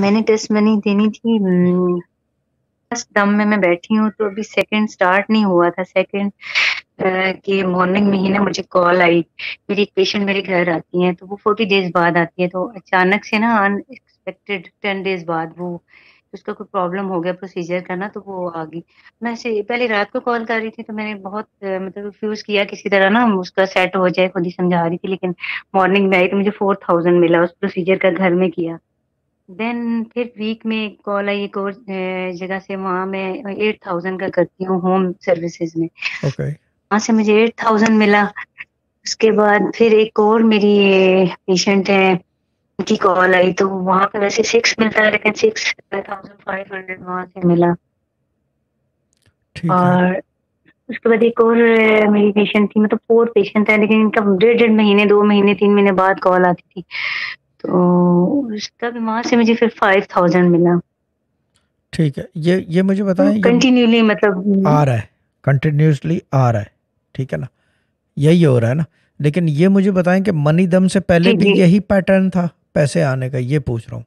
मैंने test money देनी थी फ़र्स्ट दम में मैं बैठी हूँ तो अभी सेकंड स्टार्ट नहीं हुआ था। सेकंड कि मॉर्निंग में ही ना मुझे कॉल आई। मेरी एक पेशेंट मेरे घर आती है तो वो 40 डेज़ बाद आती है। तो अचानक से ना अनएक्सपेक्टेड टेन डेज़ बाद वो उसका कोई प्रॉब्लम हो गया प्रोसीजर का ना तो वो आ गई। मैं ऐसे पहले रात को कॉल कर रही थी तो मैंने बहुत मतलब रिफ्यूज किया किसी तरह ना उसका सेट हो जाए खुद ही समझा रही थी। लेकिन मॉर्निंग में आई तो मुझे फोर थाउज़ेंड मिला उस प्रोसीजर का घर में किया। देन फिर वीक में एक कॉल आई एक और जगह से वहाँ मैं एट थाउज़ेंड का करती हूँ होम सर्विसेज़ में। ओके वहाँ से मुझे एट थाउज़ेंड मिला। उसके बाद फिर एक और मेरी पेशेंट है उनकी कॉल आई तो वहाँ पे वैसे सिक्स मिलता है लेकिन सिक्स थाउज़ेंड फाइव हंड्रेड वहाँ से मिला। और उसके बाद एक और मेरी पेशेंट थी मतलब फोर पेशेंट है लेकिन इनका डेढ़ डेढ़ महीने दो महीने तीन महीने बाद कॉल आती थी। तो उसका भी वहाँ से मुझे फिर फाइव थाउज़ेंड मिला। ठीक है ये ये मुझे बताएँ कंटिन्यूली मतलब आ रहा है कंटिन्यूसली आ रहा है ठीक है ना? यही हो रहा है ना? लेकिन ये मुझे बताएँ कि मनी दम से पहले भी यही पैटर्न था पैसे आने का ये पूछ रहा हूँ।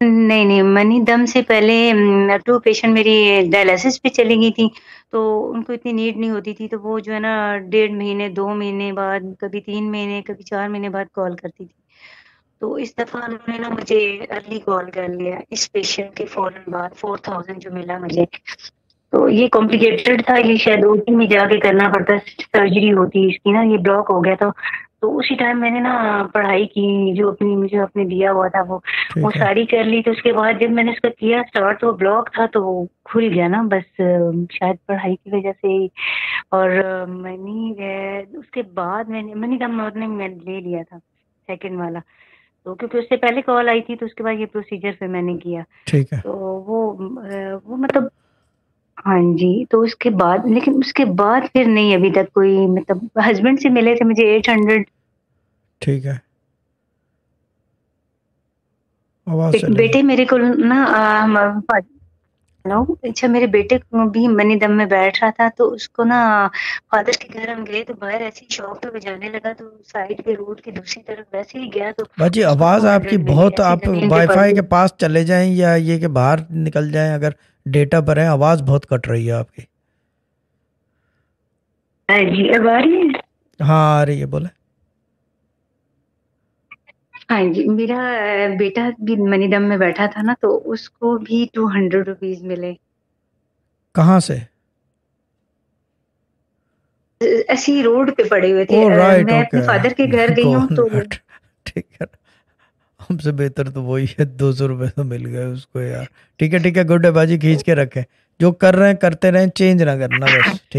नहीं नहीं, मनी दम से पहले टू पेशेंट मेरी डायलिसिस पे चली गई थी तो उनको इतनी नीड नहीं होती थी तो वो जो है ना, डेढ़ महीने, दो महीने बाद, कभी तीन महीने, कभी चार महीने बाद कॉल करती थी। तो इस दफ़ा उन्होंने ना मुझे अर्ली कॉल कर लिया, इस पेशेंट के फ़ौरन बाद फोर थाउज़ेंड जो मिला मुझे। तो ये कॉम्प्लिकेटेड था, ये शायद ओटी में जाके करना पड़ता सर्जरी होती, इसकी ना ये ब्लॉक हो गया था। तो उसी टाइम मैंने ना पढ़ाई की, जो अपनी, मुझे अपने दिया हुआ था वो। वो सारी कर ली तो उसके बाद जब मैंने उसका किया स्टार्ट तो ब्लॉक था तो वो खुल गया ना बस शायद पढ़ाई की वजह से ही। और मनी उसके बाद मैंने मनी का मॉर्निंग में ले लिया था सेकंड वाला। तो क्योंकि उससे पहले कॉल आई थी तो उसके बाद ये प्रोसीजर फिर मैंने किया। ठीक है। तो वो वो मतलब हाँ जी तो उसके बाद लेकिन उसके बाद फिर नहीं अभी तक कोई मतलब हस्बैंड से मिले थे मुझे एट हंड्रेड ठीक है। आवाज़ बेटे मेरे को ना हेलो अच्छा मेरे बेटे को भी मनी दम में बैठ रहा था तो उसको ना फादर के घर हम गए तो बाहर ऐसी शॉप पे बजाने लगा तो साइड पे रोड की दूसरी तरफ़ वैसे ही गया तो बाजी आवाज़ आपकी बहुत आप वाईफाई के पास चले जाएँ या ये कि बाहर निकल जाएँ अगर डेटा पर है आवाज़ बहुत कट रही है आपकी। हाँ जी अब आ रही है? हाँ आ रही है बोले। हाँ जी मेरा बेटा भी मनी दम में बैठा था ना तो उसको भी टू हंड्रेड रुपीज़ मिले। कहाँ से? ऐसे ही रोड पे पड़े हुए थे। अ, राइट मैं अपने फादर के घर गई हूँ तो ठीक है। हमसे बेहतर तो वही है दो सौ रुपये तो मिल गए उसको यार। ठीक है ठीक है गुड है बाजी खींच के रखें। जो कर रहे हैं करते रहें चेंज ना करना बस ठीक